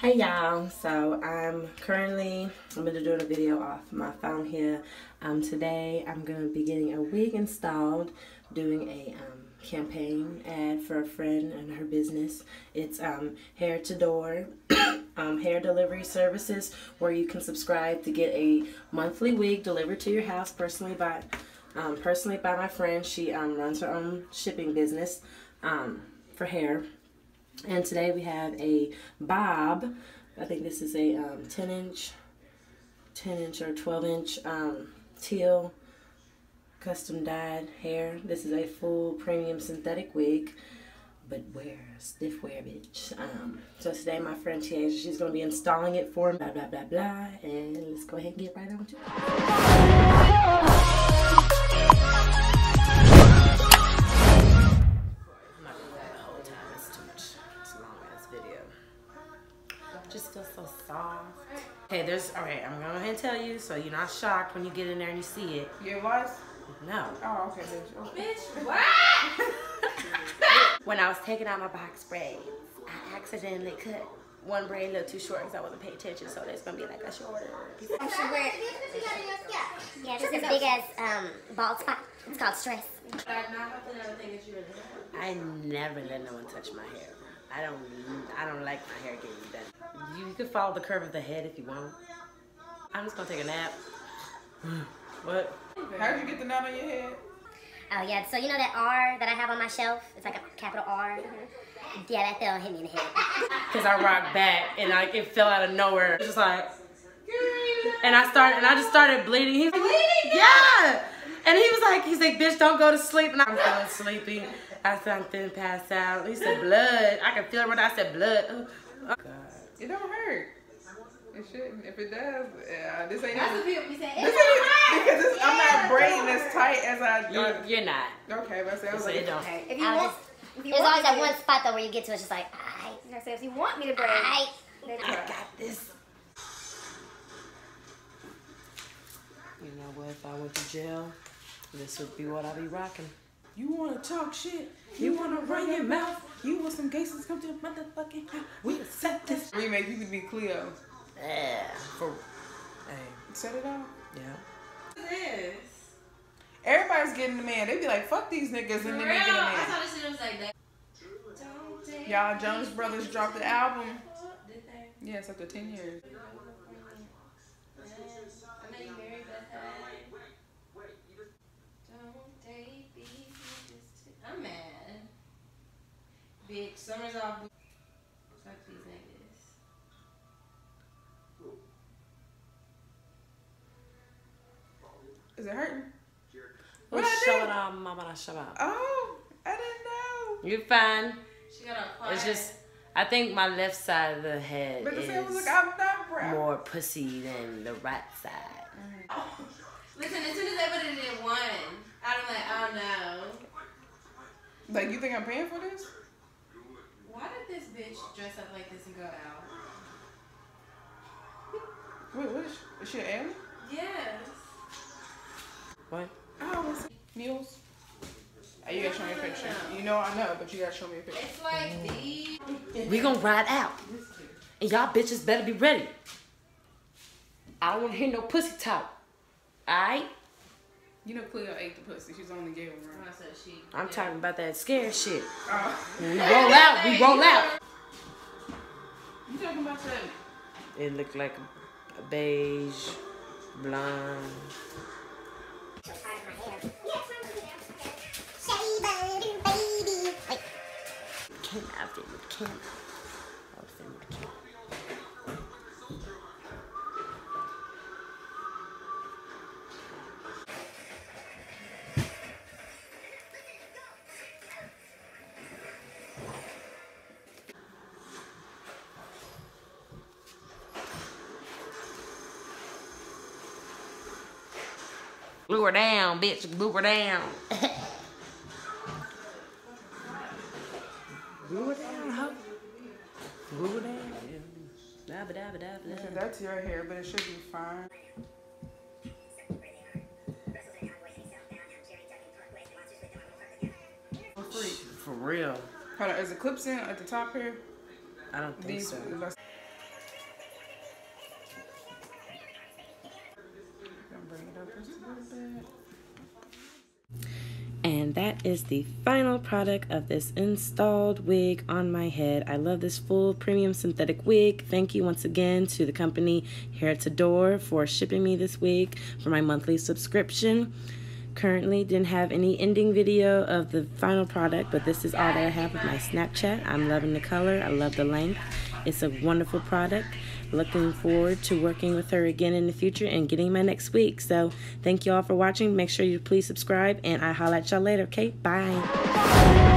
Hey y'all, so I'm currently, I'm to be doing a video off my phone here. Um, today I'm going to be getting a wig installed, doing a um, campaign ad for a friend and her business. It's um, Hair to Door um, Hair Delivery Services where you can subscribe to get a monthly wig delivered to your house personally by, um, personally by my friend. She um, runs her own shipping business um, for hair. And today we have a bob. I think this is a um, 10 inch, 10 inch or 12 inch um, teal custom dyed hair. This is a full premium synthetic wig, but wear stiff wear, bitch. Um, so today my friend Tiaja, she's gonna be installing it for me, blah blah blah blah, and let's go ahead and get right on to it. Okay, there's, all right, I'm going to go ahead and tell you so you're not shocked when you get in there and you see it. You was? No. Oh, okay, bitch. Oh. Bitch, what? when I was taking out my box braids, I accidentally cut one braid a little too short because I wasn't paying attention, so there's going to be like a shorter piece. I should wear it. Yeah, this is big as um, bald spot. It's called stress. I never let no one touch my hair. I don't I don't like my hair getting done. You, you can follow the curve of the head if you want. I'm just gonna take a nap. what? How'd you get the knot on your head? Oh yeah, so you know that R that I have on my shelf? It's like a capital R. Mm-hmm. Yeah, that fell hit me in the head. Cause I rocked back and like it fell out of nowhere. Just like and I started and I just started bleeding. He's like, bleeding? yeah. And he was like, he's like, bitch, don't go to sleep. And I'm feeling sleepy. I said, I'm pass out. He said, blood. I can feel it when I said blood. Oh, God. It don't hurt. It shouldn't. If it does, yeah, this ain't. That's what people be saying. This ain't because this, I'm not braiding as tight as I. You're, you're not. Okay, but I was like, it don't. Okay, if you I want, was if you There's want always that me one spot though where you get to, it's just like, alright, I say, if you want me to braid, alright. then I got this. You know what? If I went to jail, this would be what I'd be rocking. You want to talk shit? You want to run your mouth? You want some gangsters come to the motherfucking house? We accept this. Remake, you could be Cleo. Yeah. For, hey, Set it off. yeah. this. Everybody's getting the man. They be like, fuck these niggas, and then they get a I man. saw this shit was like that. Y'all, Jonas Brothers dropped the album. Did they? Yes, after 10 years. I know you married, but hey. Don't take these niggas too- I'm mad. Bitch, summer's off. Fuck these niggas. Is it hurting? Well, What I show did? it out, mama. Show out. Oh, I didn't know. You're fine. She got a quiet. It's just, I think my left side of the head But the same was is like, I'm not brown. more pussy than the right side. Mm-hmm. Listen, as soon as they put it in one, I'm like, oh no. Like, you think I'm paying for this? Why did this bitch dress up like this and go out? Wait, what is she? Is she an alien? Yes. What? Oh, what's it? Mules? Oh, you gotta show me a picture. You know I know, but you gotta show me a picture. It's like these. We gonna ride out. And y'all bitches better be ready. I don't wanna hear no pussy talk. Alright? You know Cleo ate the pussy. She's only gay one, right? I said she. I'm talking about that scare shit. Oh. We roll out, we roll out. You talking about that? It looked like a, a beige, blonde. Ken outfit with Ken. Outfit Glue her down, bitch. Glue her down. Glue her down, That's your hair, but it should be fine. For real. Hold on, is it clips in at the top here? I don't think These so. bring it up just a little bit. And that is the final product of this installed wig on my head. I love this full premium synthetic wig. Thank you once again to the company Hair to Door for shipping me this wig for my monthly subscription. Currently didn't have any ending video of the final product, but this is all that I have of my Snapchat. I'm loving the color. I love the length. It's a wonderful product. Looking forward to working with her again in the future and getting my next week. So thank you all for watching. Make sure you please subscribe and I holla at y'all later. Okay, bye.